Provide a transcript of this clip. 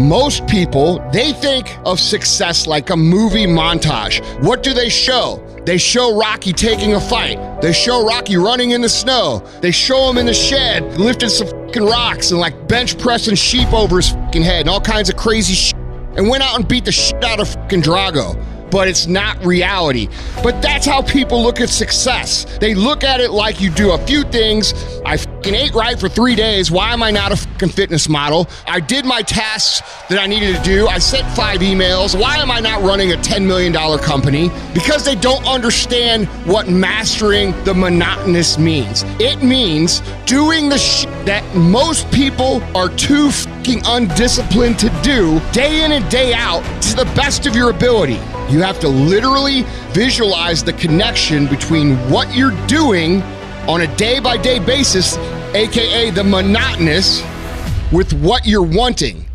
Most people, they think of success like a movie montage. What do they show? They show Rocky taking a fight. They show Rocky running in the snow. They show him in the shed lifting some rocks and like bench pressing sheep over his head and all kinds of crazy shit. And went out and beat the shit out of Drago but it's not reality. But that's how people look at success. They look at it like you do a few things. Fucking ate right for three days. Why am I not a fucking fitness model? I did my tasks that I needed to do. I sent five emails. Why am I not running a $10 million company? Because they don't understand what mastering the monotonous means. It means doing the shit that most people are too fucking undisciplined to do day in and day out to the best of your ability. You have to literally visualize the connection between what you're doing on a day by day basis, aka the monotonous, with what you're wanting.